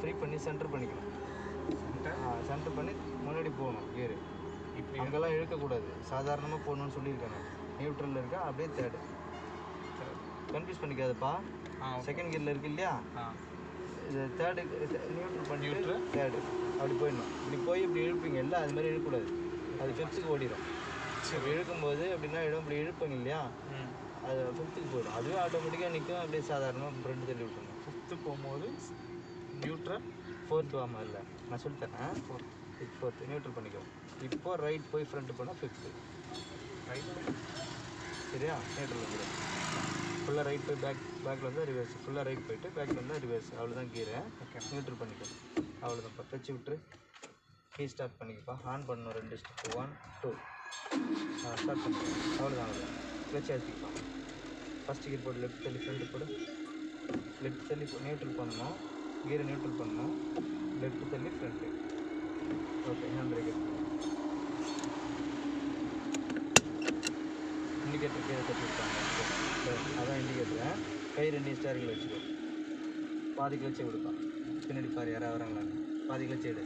Free பண்ணி centre பண்ணிக்கணும். Centre பண்ணி முன்னாடி போகணும் கியர் இப்படி அங்கெல்லாம் இழுக்கக்கூடாது. சாதாரணமாக போகணும்னு சொல்லியிருக்காங்க. நியூட்ரலில் இருக்கா அப்படியே தேர்டு கன்ஃபியூஸ் பண்ணிக்காதப்பா. செகண்ட் கியரில் இருக்கு இல்லையா? இது தேர்டு நியூட்ரல் பண்ணி? தேர்டு அப்படி போயிடணும். இப்படி போய் இப்படி இழுப்பீங்க இல்லை அது மாதிரி இழுக்கக்கூடாது. அது ஃபிஃப்த்துக்கு ஓடிடும் சரி. இழுக்கும்போது எப்படின்னா இடம் இப்படி இழுப்பீங்க இல்லையா? அது ஃபிஃப்த்துக்கு போயிடும். அதுவே ஆட்டோமேட்டிக்காக நிற்கும் அப்படியே சாதாரணமாக ஃப்ரெண்டு தள்ளி விட்டுருணும் ஃபிஃப்த்து போகும்போது நியூட்ரல் ஃபோர்த்து வாமா இல்லை. நான் சொல்லித்தரேன் ஃபோர்த் இது ஃபோர்த்து நியூட்ரல் பண்ணிக்கோ. இப்போ ரைட் போய் ஃப்ரண்ட் போனால் ஃபிஃப்த்து ரைட் சரியா? நியூட்ரல் வந்துடும் ஃபுல்லாக ரைட் போய் பேக் பேக்கில் வந்து ரிவர்ஸ் ஃபுல்லாக ரைட் போயிட்டு பேக்கில் வந்து ரிவர்ஸ் அவ்வளோதான் கீரை ஓகே நியூட்ரல் பண்ணிக்கோ. அவ்வளோதான் பற்றி விட்டுரு. Key start பண்ணிக்கப்பா. ஆன் பண்ணணும் ரெண்டு ஸ்டெப் ஒன் டூ ஸ்டார்ட் பண்ணிக்கோ அவ்வளோதான் அவ்வளோதான் கிளச் அழுத்திக்கப்பா ஃபஸ்ட் கீர் போட்டு லெஃப்ட் தள்ளி ஃப்ரண்ட் போடு. லெஃப்ட் தள்ளி நியூட்ரல் பண்ணணும். கீரை நியூட்ரல் பண்ணணும். லெஃப்ட் தள்ளி front okay hand brake indicator கீழே தட்டி அதான் இண்டிகேட்டர் கை ரெண்டு ஸ்டேரிங்கில் வச்சுக்கோ. பாதி கிளச்சை கொடுப்பான். பின்னாடி பாரு யாராவது வராங்களான்னு. பாதி கிளச்சை எடு.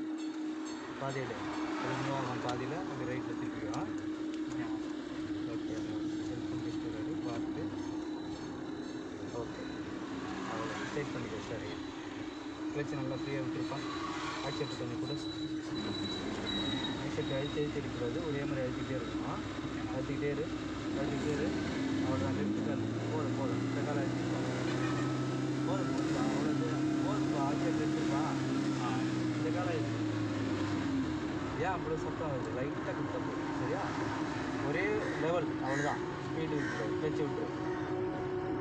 பாதி எடு. அது பாதியில் அப்படி ரைட்டில் திருப்பிடுவான் ஓகே செல்ஃபோன் டிஸ்பிளே பார்த்து. ஓகே அவ்வளோ ஸ்டேட் பண்ணிக்கோ சரி கிளச்சு நல்லா ஃப்ரீயாக விட்டுருப்பான் ஆக்செப்ட் கொஞ்சம் கூட. ஆக்செப்ட் அழுத்தி அழுத்தி இருக்கக்கூடாது ஒரே மாதிரி அழுத்திக்கிட்டே இருக்கும் அழுத்திக்கிட்டே இரு அழுத்திக்கிட்டே இரு. அவ்வளோதான் லெஃப்ட் கால் போதும் போதும் இந்த கால் அழுத்திப்பா போதும் போதுப்பா அவ்வளோ போதுப்பா ஆக்செப்ட் எடுத்துப்பா இந்த காலம் ஏன் அவ்வளோ சத்தம் வருது? லைட்டாக கொடுத்தா போதும் சரியா? ஒரே லெவல் அவ்வளோதான். ஸ்பீடு விட்டுரு கிளச்சு விட்டுரு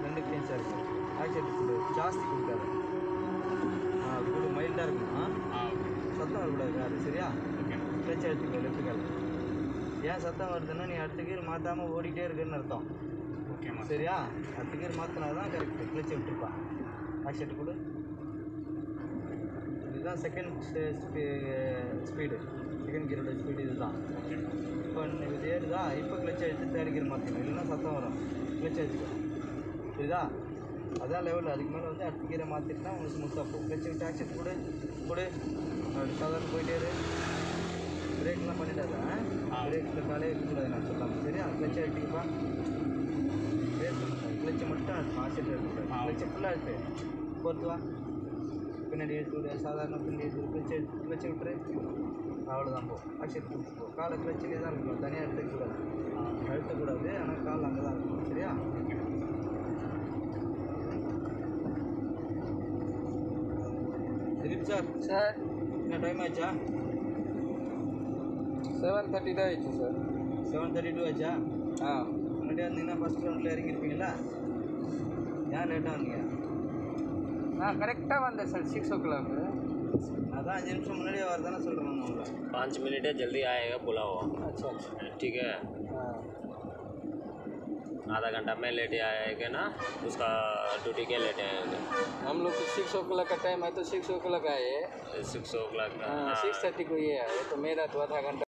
ரெண்டு கிளீன்ஸாக இருக்கும் ஆக்சிடென்ட் கொடு. ஜாஸ்தி கொடுக்காத. ஆ அது கூட மைல்டாக இருக்குமா? சத்தம் வரக்கூடாது காரு சரியா? கிளச் எடுத்துக்கோ லெஃப்ட் கால். ஏன் சத்தம் வருதுன்னா நீ அடுத்த கீர் மாற்றாமல் ஓடிட்டே இருக்குன்னு அர்த்தம். ஓகேம்மா சரியா? அடுத்த கீர் மாற்றினா தான் கரெக்ட் கிளச் விட்டுருப்பான் ஆக்சிடென்ட் கொடு இதுதான் செகண்ட் ஸ்பீடு செகண்ட் கியரோட ஸ்பீடு இதுதான். இப்போ இது ஏறுதா? இப்போ கிளச் அடித்து தேர்ட் கியர் மாற்றணும் இல்லைன்னா சத்தம் வரும். கிளச் அடிச்சுக்கோ புரியுதா? அதான் லெவல் அதுக்கு மேலே வந்து அடுத்த கீரை மாற்றிட்டுனா உங்களுக்கு ஸ்மூத்தாக போகும். கிளச் விட்டு ஆக்சன் கொடு கொடு. அப்படி சாதாரண போயிட்டே பிரேக்லாம் பண்ணிடாத ஆ. பிரேக்கில் காலே இருக்கக்கூடாது நான் சொல்லாமல் சரியா? கிளச் அடிச்சுக்கப்பா. பிரேக் கிளச்சை மட்டும் அழுத்தம் ஆக்சிடென்ட் இருக்கக்கூடாது. கிளச்சை ஃபுல்லாக அழுத்து போர்த்து வா. பின்னாடி எடுத்து விடு. சாதாரண பின்னாடி எடுத்து கிளச்சை எடுத்து கிளச்சை விட்டுரு. அவ்வளோதான் போ. கொடுத்து போ. காலை கிளச்சிலே தான் இருக்கணும். தனியாக எடுத்துக்கூடாது அழுத்தக்கூடாது. ஆனால் கால் அங்கே தான் இருக்கணும். சரியா? திலீப் சார் சார் என்ன டைம் ஆச்சா செவன் தேர்ட்டி தான் ஆயிடுச்சு சார் செவன் தேர்ட்டி டூ ஆச்சா ஆ முன்னாடியே வந்தீங்கன்னா ஃபஸ்ட் ரவுண்டில் இறங்கியிருப்பீங்களா ஏன் லேட்டாக வந்தீங்க நான் கரெக்டாக வந்தேன் சார் சிக்ஸ் ஓ கிளாக்கு அதான் அஞ்சு நிமிஷம் முன்னாடியே வரதானே சொல்கிறேன் நான் உங்களை पाँच मिनट है जल्दी आएगा बुला हुआ अच्छा अच्छा ठीक है हाँ आधा घंटा में लेट आएगा ना उसका ड्यूटी के लेट आएगा हम लोग को सिक्स ओ क्लॉक का टाइम है तो सिक्स ओ क्लॉक आए सिक्स ओ क्लाक हाँ सिक्स थर्टी को ये आए तो मेरा तो आधा घंटा